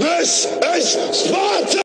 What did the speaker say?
This is Sparta!